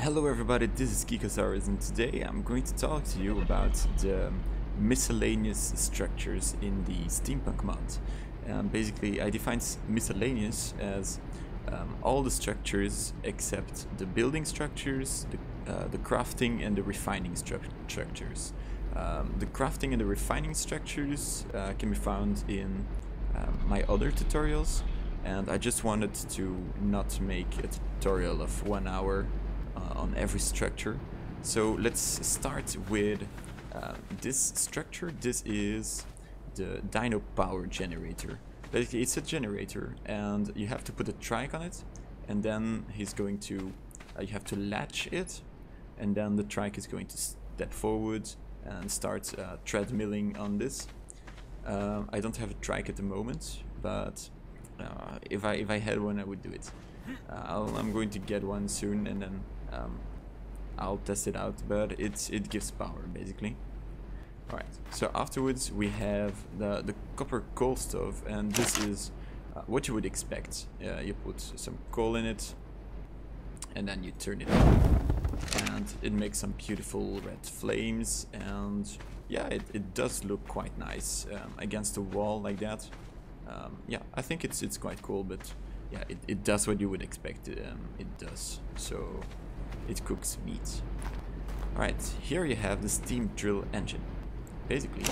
Hello everybody, this is Geekosaurus and today I'm going to talk to you about the miscellaneous structures in the steampunk mod. Um, basically I define miscellaneous as um, all the structures except the building structures, the, uh, the crafting and the refining stru structures. Um, the crafting and the refining structures uh, can be found in um, my other tutorials and I just wanted to not make a tutorial of one hour uh, on every structure. So let's start with uh, this structure. This is the Dino Power Generator. Basically, it's a generator, and you have to put a trike on it, and then he's going to, uh, you have to latch it, and then the trike is going to step forward and start uh, treadmilling on this. Uh, I don't have a trike at the moment, but uh, if I if I had one, I would do it. Uh, i am going to get one soon, and then um, I'll test it out. But it's it gives power basically. Alright, so afterwards we have the, the copper coal stove and this is uh, what you would expect. Uh, you put some coal in it and then you turn it on and it makes some beautiful red flames and yeah, it, it does look quite nice um, against the wall like that. Um, yeah, I think it's it's quite cool, but yeah, it, it does what you would expect um, it does. So it cooks meat. Alright, here you have the steam drill engine. Basically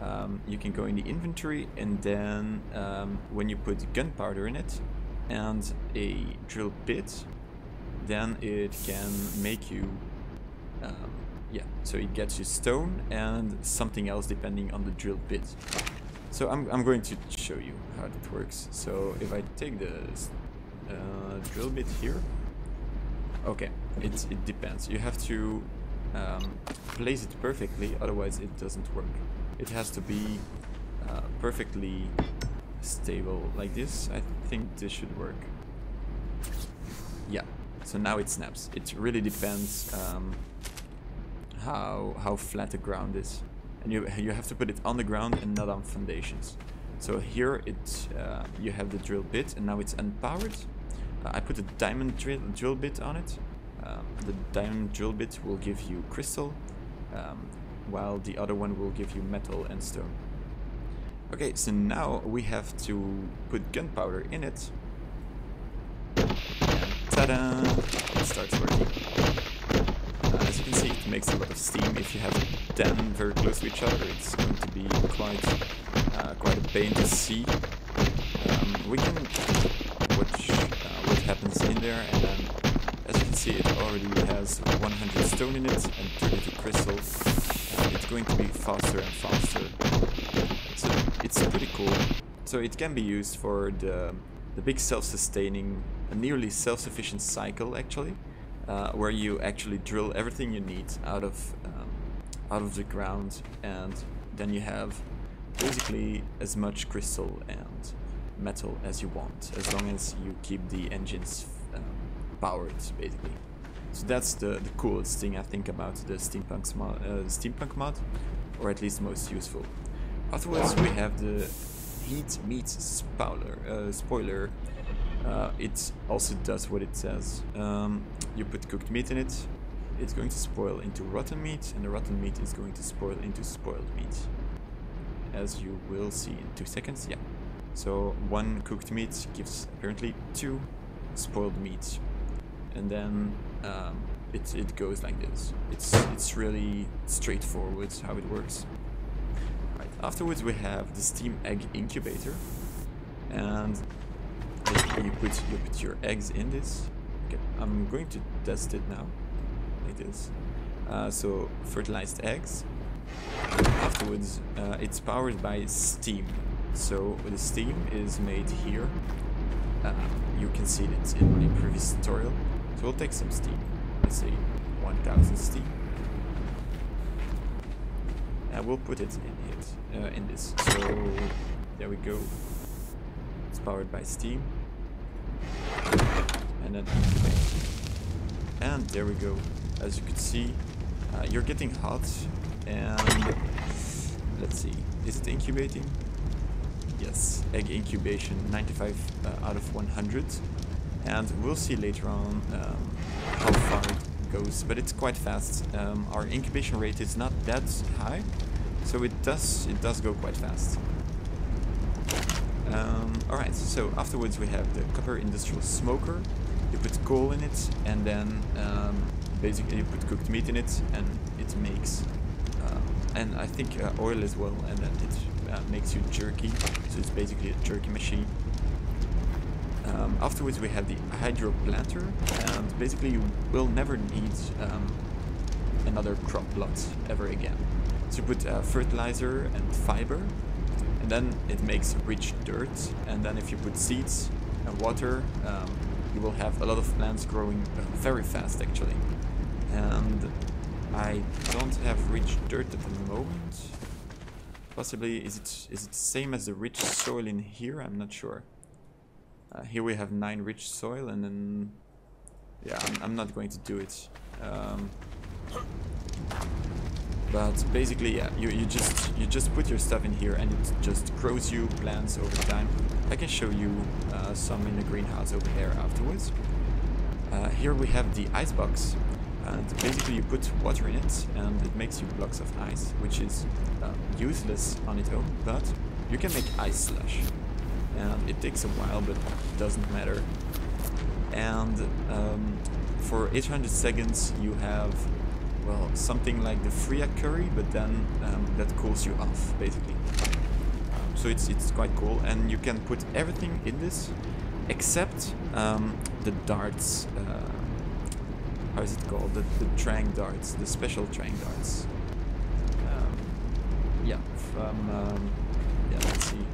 um, you can go in the inventory and then um, when you put gunpowder in it and a drill bit then it can make you um, yeah so it gets you stone and something else depending on the drill bit. So I'm, I'm going to show you how it works. So if I take the uh, drill bit here okay it, it depends you have to um, place it perfectly, otherwise it doesn't work. It has to be uh, perfectly stable like this. I think this should work. Yeah, so now it snaps. It really depends um, how how flat the ground is, and you you have to put it on the ground and not on foundations. So here it uh, you have the drill bit, and now it's unpowered. I put a diamond drill drill bit on it, um, the diamond drill bit will give you crystal, um, while the other one will give you metal and stone. Okay, so now we have to put gunpowder in it. ta-da! It starts working. Uh, as you can see, it makes a lot of steam. If you have them very close to each other, it's going to be quite, uh, quite a pain to see. Um, we can watch uh, what happens in there and then as you can see, it already has 100 stone in it and 32 crystals. And it's going to be faster and faster. So it's pretty cool. So it can be used for the, the big self-sustaining, a nearly self-sufficient cycle actually, uh, where you actually drill everything you need out of um, out of the ground, and then you have basically as much crystal and metal as you want, as long as you keep the engines powered, basically. So that's the, the coolest thing I think about the steampunk mod, uh, steampunk mod, or at least most useful. Afterwards we have the heat meat spoiler. Uh, spoiler. Uh, it also does what it says. Um, you put cooked meat in it, it's going to spoil into rotten meat, and the rotten meat is going to spoil into spoiled meat. As you will see in two seconds, yeah. So one cooked meat gives apparently two spoiled meat and then um, it, it goes like this. It's, it's really straightforward how it works. Right. Afterwards we have the steam egg incubator and you put, you put your eggs in this. Okay, I'm going to test it now, like this. Uh, so fertilized eggs. Afterwards uh, it's powered by steam. So the steam is made here. Uh, you can see it in my previous tutorial. So we'll take some steam. Let's say 1000 steam. And we'll put it in it, uh, in this. So there we go. It's powered by steam. And then And there we go. As you can see, uh, you're getting hot. And let's see, is it incubating? Yes, egg incubation 95 uh, out of 100 and we'll see later on um, how far it goes, but it's quite fast. Um, our incubation rate is not that high, so it does it does go quite fast. Um, Alright, so afterwards we have the copper industrial smoker. You put coal in it, and then um, basically you put cooked meat in it, and it makes, uh, and I think uh, oil as well, and then it uh, makes you jerky. So it's basically a jerky machine. Um, afterwards we have the hydro planter, and basically you will never need um, another crop plot ever again. So you put uh, fertilizer and fiber, and then it makes rich dirt, and then if you put seeds and water, um, you will have a lot of plants growing uh, very fast actually. And I don't have rich dirt at the moment. Possibly, is it is it same as the rich soil in here? I'm not sure. Uh, here we have 9 rich soil and then... Yeah, I'm, I'm not going to do it. Um, but basically, yeah, you, you just you just put your stuff in here and it just grows you plants over time. I can show you uh, some in the greenhouse over there afterwards. Uh, here we have the ice box. And basically you put water in it and it makes you blocks of ice, which is uh, useless on its own, but you can make ice slush and it takes a while but doesn't matter. And um, for 800 seconds you have well something like the Fria curry but then um, that cools you off basically. Um, so it's it's quite cool and you can put everything in this except um, the darts uh, how is it called? The, the trang darts the special trang darts. Um, yeah from um, yeah let's see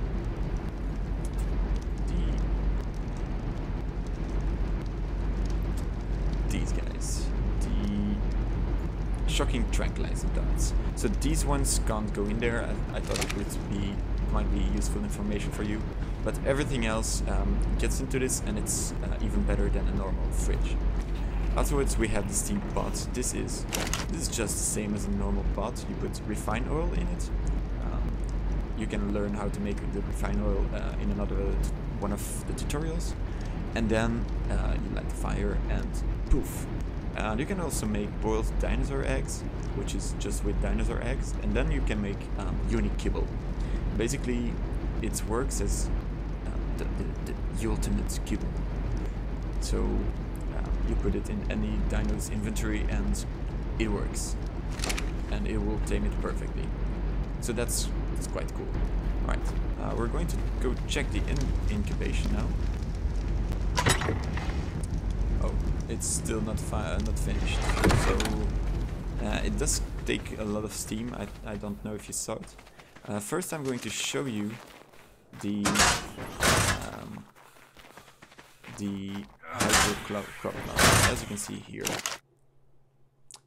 these guys. Shocking tranquilizer darts. So these ones can't go in there. I, I thought it would be might be useful information for you. But everything else um, gets into this and it's uh, even better than a normal fridge. Afterwards we have the steam pot. This is this is just the same as a normal pot. You put refined oil in it. Um, you can learn how to make the refined oil uh, in another one of the tutorials. And then uh, you light the fire and poof. You can also make boiled dinosaur eggs, which is just with dinosaur eggs, and then you can make um, unique kibble. Basically, it works as uh, the, the, the, ultimate kibble. So uh, you put it in any dino's inventory and it works. And it will tame it perfectly. So that's, that's quite cool. Alright, uh, we're going to go check the in incubation now. Oh, it's still not fi not finished. So uh, it does take a lot of steam. I, I don't know if you saw it. Uh, first I'm going to show you the um, the hydro crop As you can see here,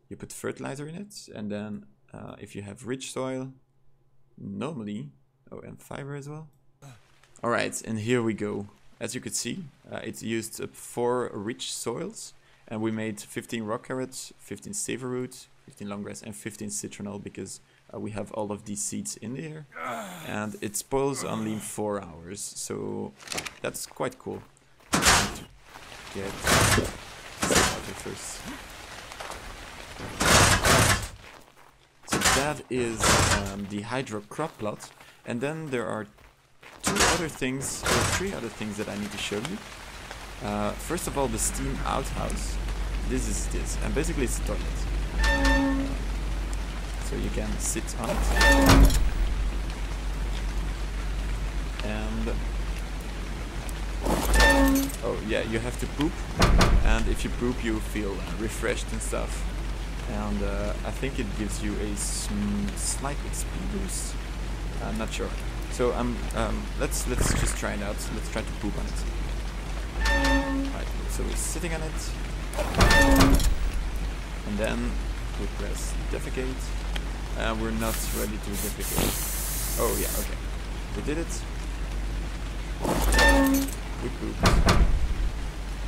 you put fertilizer in it, and then uh, if you have rich soil, normally, oh, and fiber as well. Alright, and here we go. As you could see, uh, it's used four rich soils, and we made 15 rockarrots, 15 savoroot, 15 longrass, and 15 citronal because uh, we have all of these seeds in there. And it spoils only in four hours, so that's quite cool. get first. So that is um, the hydro crop plot, and then there are two other things, or three other things that I need to show you. Uh, first of all, the steam outhouse. This is this, and basically it's a toilet. So you can sit on it. And... Oh yeah, you have to poop. And if you poop you feel refreshed and stuff. And uh, I think it gives you a slight XP boost. I'm not sure. So um, um, let's let's just try it out. Let's try to poop on it. So we're sitting on it, and then we press defecate. And we're not ready to defecate. Oh yeah, okay. We did it. We pooped.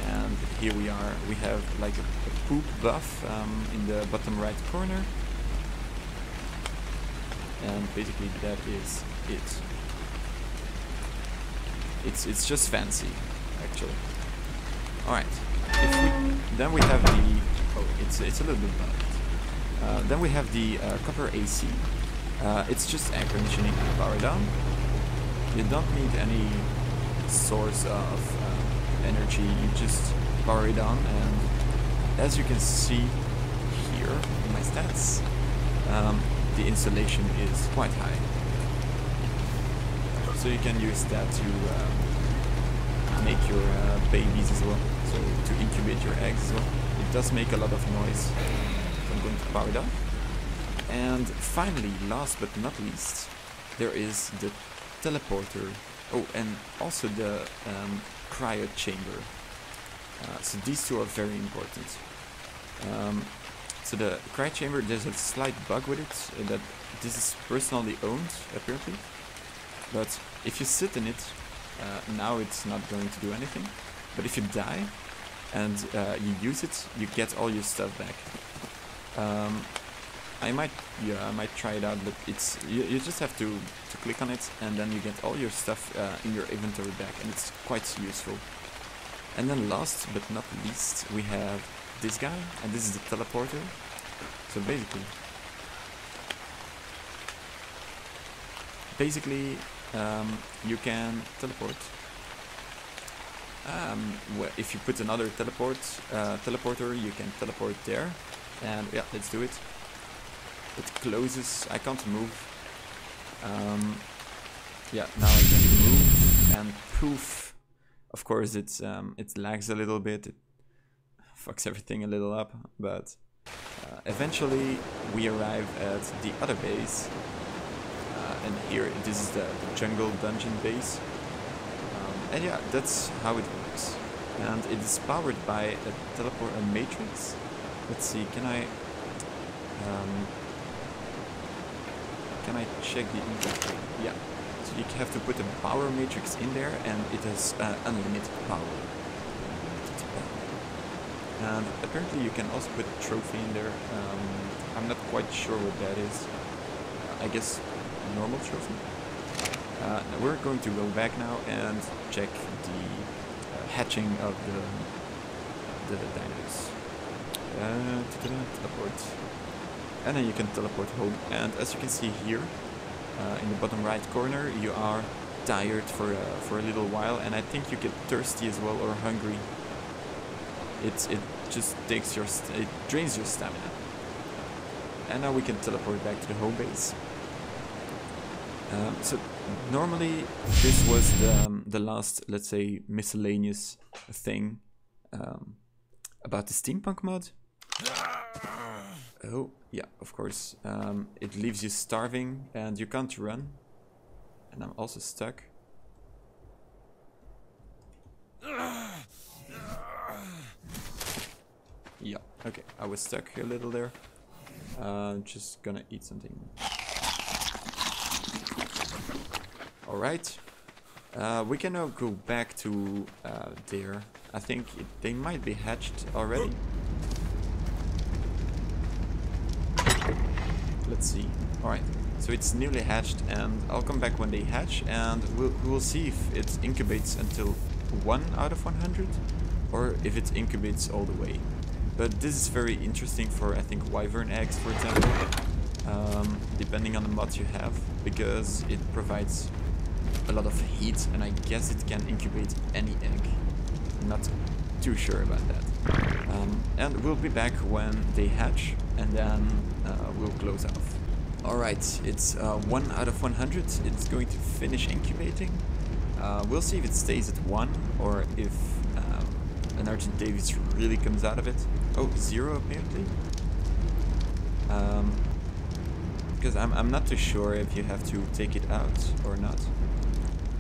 And here we are. We have like a, a poop buff um, in the bottom right corner. And basically that is it. It's it's just fancy, actually. Alright. Then we have the... Oh, it's, it's a little bit bugged. Uh, then we have the uh, copper AC. Uh, it's just air conditioning power down. You don't need any source of energy, you just power it on and as you can see here in my stats, um, the insulation is quite high. So you can use that to uh, make your uh, babies as well, so to incubate your eggs as well. It does make a lot of noise, I'm going to power on. And finally, last but not least, there is the teleporter. Oh, and also the um, cryo chamber. Uh, so these two are very important. Um, so the cryo chamber, there's a slight bug with it, uh, that this is personally owned, apparently. But if you sit in it, uh, now it's not going to do anything. But if you die and uh, you use it, you get all your stuff back. Um, I might, yeah, I might try it out, but it's you, you just have to, to click on it and then you get all your stuff uh, in your inventory back and it's quite useful. And then last but not least, we have this guy, and this is the teleporter. So basically, basically, um, you can teleport. Um, if you put another teleport uh, teleporter, you can teleport there. And yeah, let's do it. It closes. I can't move. Um, yeah, now I can move and poof. Of course, it's um, it lags a little bit. It fucks everything a little up, but uh, eventually we arrive at the other base. And here, this is the, jungle dungeon base. Um, and yeah, that's how it works. And it is powered by a teleport matrix. Let's see, can I um, can I check the inventory? Yeah. So you have to put a power matrix in there and it has uh, unlimited power. And apparently you can also put a trophy in there. Um, I'm not quite sure what that is. I guess normal trophy. Uh, we're going to go back now and check the uh, hatching of the the dinos. Uh, teleport. And then you can teleport home. And as you can see here, uh, in the bottom right corner, you are tired for uh, for a little while, and I think you get thirsty as well or hungry. It's it just takes your it drains your stamina. And now we can teleport back to the home base. Um, so normally this was the um, the last, let's say, miscellaneous thing um, about the steampunk mod. Oh, yeah, of course. Um, it leaves you starving and you can't run. And I'm also stuck. Yeah, okay, I was stuck here a little there. Uh, just gonna eat something. Alright. Uh, we can now go back to uh, there. I think it, they might be hatched already. Let's see. Alright, so it's nearly hatched and I'll come back when they hatch and we'll, we'll see if it incubates until 1 out of 100 or if it incubates all the way. But this is very interesting for, I think, wyvern eggs, for example, um, depending on the mod you have, because it provides a lot of heat and I guess it can incubate any egg. Not too sure about that. Um, and we'll be back when they hatch and then uh, we'll close off. Alright, it's uh, 1 out of 100. It's going to finish incubating. Uh, we'll see if it stays at 1 or if um, an Argentavis really comes out of it. Oh, 0 apparently. Um, because I'm, I'm not too sure if you have to take it out or not.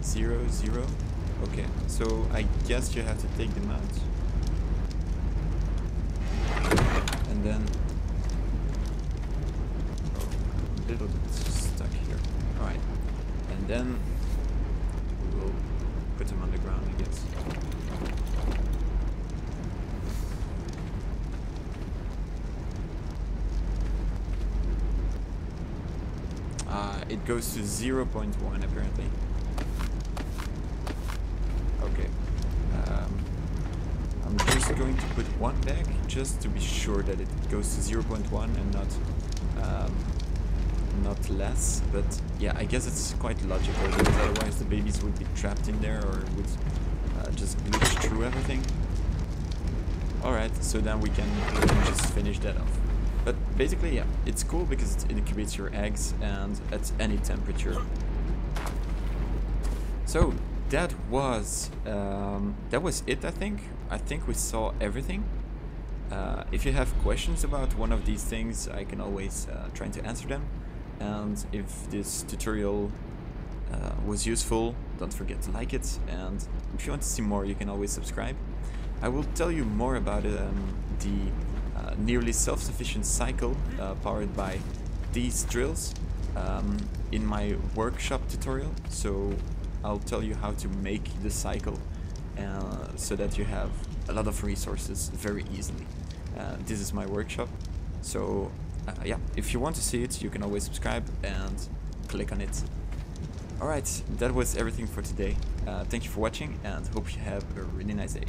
0, 0. Okay, so I guess you have to take them out. And then a little bit stuck here. Alright. And then we will put them on the ground, I guess. Uh, it goes to 0.1 apparently. Okay. Um, I'm one bag just to be sure that it goes to 0.1 and not um, not less. But yeah, I guess it's quite logical because otherwise the babies would be trapped in there or would uh, just glitch through everything. Alright, so then we can, we can just finish that off. But basically, yeah, it's cool because it incubates your eggs and at any temperature. So that was um, that was it. I think. I think we saw everything. Uh, if you have questions about one of these things, I can always uh, try to answer them. And if this tutorial uh, was useful, don't forget to like it. And if you want to see more, you can always subscribe. I will tell you more about um, the uh, nearly self-sufficient cycle uh, powered by these drills um, in my workshop tutorial. So I'll tell you how to make the cycle uh, so that you have a lot of resources very easily. Uh, this is my workshop. So uh, yeah, if you want to see it, you can always subscribe and click on it. Alright, that was everything for today. Uh, thank you for watching and hope you have a really nice day.